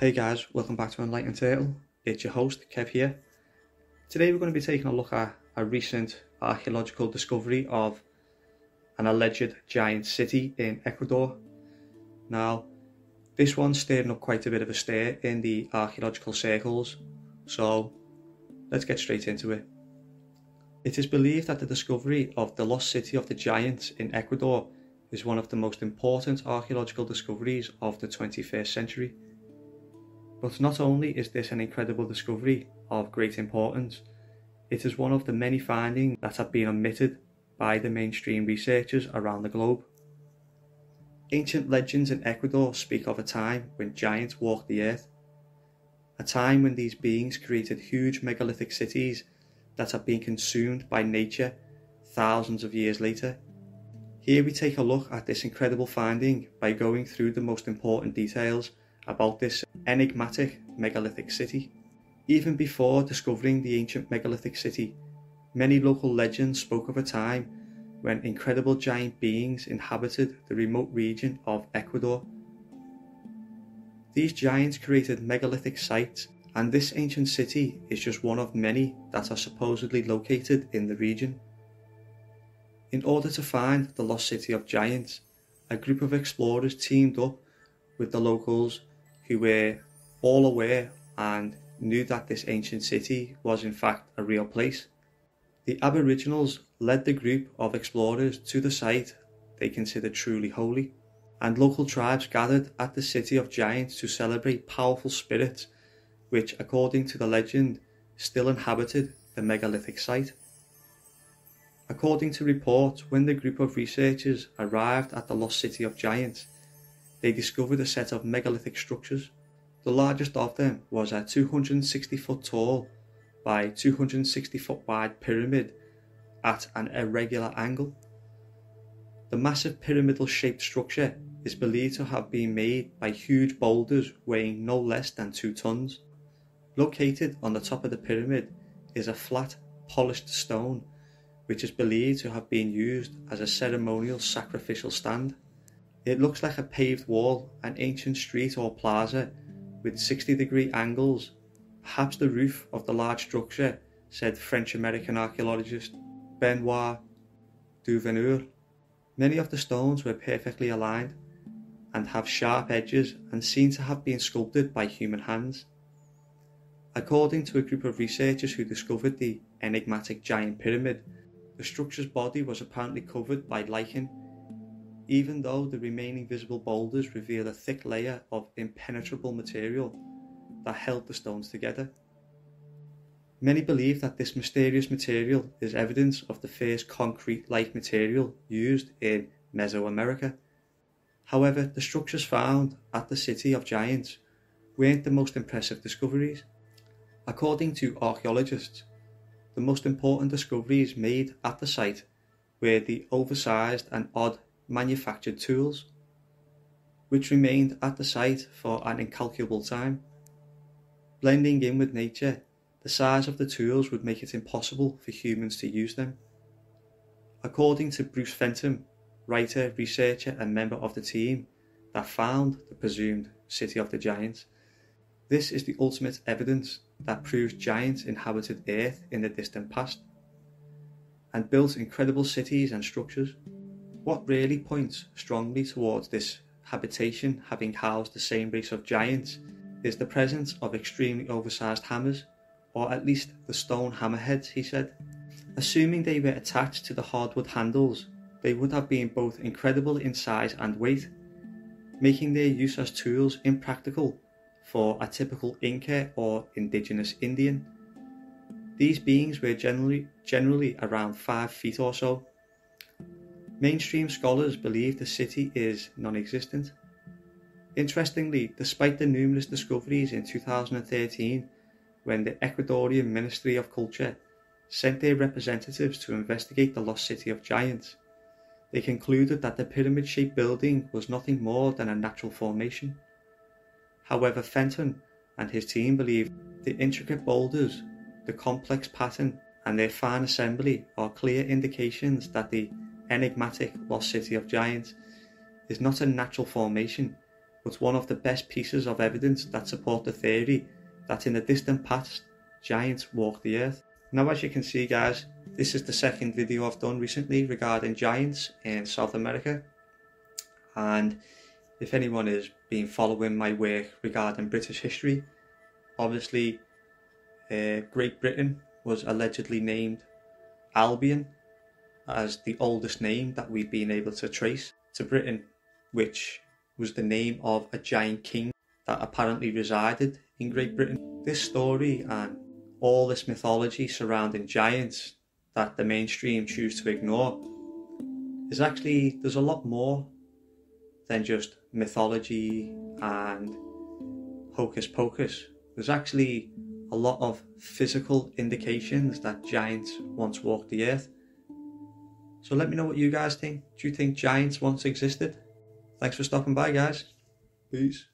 Hey guys, welcome back to Enlightened Turtle. It's your host, Kev here. Today we're going to be taking a look at a recent archaeological discovery of an alleged giant city in Ecuador. Now, this one's stirring up quite a bit of a stir in the archaeological circles, so let's get straight into it. It is believed that the discovery of the lost city of the giants in Ecuador is one of the most important archaeological discoveries of the 21st century. But not only is this an incredible discovery of great importance, it is one of the many findings that have been omitted by the mainstream researchers around the globe. Ancient legends in Ecuador speak of a time when giants walked the earth, a time when these beings created huge megalithic cities that have been consumed by nature thousands of years later. Here we take a look at this incredible finding by going through the most important details about this enigmatic megalithic city. Even before discovering the ancient megalithic city, many local legends spoke of a time when incredible giant beings inhabited the remote region of Ecuador. These giants created megalithic sites, and this ancient city is just one of many that are supposedly located in the region. In order to find the lost city of giants, a group of explorers teamed up with the locals who were all aware and knew that this ancient city was in fact a real place. The Aboriginals led the group of explorers to the site they considered truly holy, and local tribes gathered at the city of giants to celebrate powerful spirits which, according to the legend, still inhabited the megalithic site. According to reports, when the group of researchers arrived at the lost city of giants, they discovered a set of megalithic structures. The largest of them was a 260 foot tall by 260 foot wide pyramid at an irregular angle. The massive pyramidal shaped structure is believed to have been made by huge boulders weighing no less than 2 tons. Located on the top of the pyramid is a flat, polished stone which is believed to have been used as a ceremonial sacrificial stand. It looks like a paved wall, an ancient street or plaza with 60 degree angles, perhaps the roof of the large structure, said French American archaeologist Benoit Duverneuil. Many of the stones were perfectly aligned and have sharp edges and seem to have been sculpted by human hands. According to a group of researchers who discovered the enigmatic giant pyramid, the structure's body was apparently covered by lichen, even though the remaining visible boulders reveal a thick layer of impenetrable material that held the stones together. Many believe that this mysterious material is evidence of the first concrete like material used in Mesoamerica. However, the structures found at the City of Giants weren't the most impressive discoveries. According to archaeologists, the most important discoveries made at the site were the oversized and odd manufactured tools, which remained at the site for an incalculable time. Blending in with nature, the size of the tools would make it impossible for humans to use them. According to Bruce Fenton, writer, researcher, and member of the team that found the presumed City of the Giants, this is the ultimate evidence that proves giants inhabited Earth in the distant past and built incredible cities and structures. What really points strongly towards this habitation having housed the same race of giants is the presence of extremely oversized hammers, or at least the stone hammerheads, he said. Assuming they were attached to the hardwood handles, they would have been both incredible in size and weight, making their use as tools impractical for a typical Inca or indigenous Indian. These beings were generally, generally around 5 feet or so. Mainstream scholars believe the city is non existent. Interestingly, despite the numerous discoveries in 2013, when the Ecuadorian Ministry of Culture sent their representatives to investigate the lost city of giants, they concluded that the pyramid shaped building was nothing more than a natural formation. However, Fenton and his team believe the intricate boulders, the complex pattern, and their fine assembly are clear indications that the enigmatic lost city of giants is not a natural formation, but one of the best pieces of evidence that support the theory that in the distant past, giants walked the earth. Now as you can see guys, this is the second video I've done recently regarding giants in South America. And if anyone has been following my work regarding British history, obviously uh, Great Britain was allegedly named Albion as the oldest name that we've been able to trace to Britain, which was the name of a giant king that apparently resided in Great Britain. This story and all this mythology surrounding giants that the mainstream choose to ignore is actually there's a lot more than just mythology and hocus pocus. There's actually a lot of physical indications that giants once walked the earth. So let me know what you guys think. Do you think giants once existed? Thanks for stopping by, guys. Peace.